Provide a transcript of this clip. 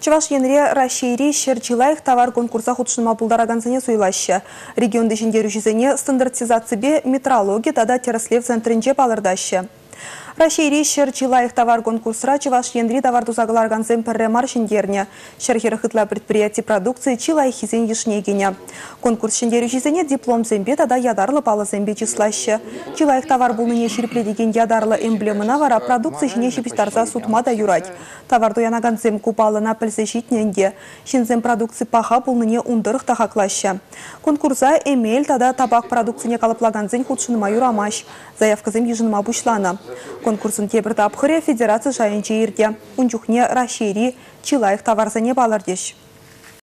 Чываш енре Рашейри Шерчилаих товар конкурса худшынма пулдараганзыне суйлашы. Регион дешіндеру жізіне стандартизация метрология тада тераслев центрінже балырдашы. Рашейри шыр чилайық товар конкурсра Чываш ендри товар тузағыларған пірре маршиндерне. Шерхері хытла предприятий продукции чилай хизен ешнегене. Конкурс шендері жізене диплом зэмбе тада ядарлы палы зэмбе числашы. Чилайық товар бұлныне шерпледеген ядарлы эмблемына вара продукция жіне шепістарса сутмада юрать. Товарду янаган зэм купалына пілсе житненге. Шинзем продукции паха бұлныне ундырық тахаклашы. Конкурса эмель тада табак продукцияне калыплаган зэн худшыныма юрамаш. Заявка зэм ежыныма бушлана. Конкурсын тебір тапқыры федерация жайынче ерде. Унчухне Рашери Чилаев товарзане балардеш.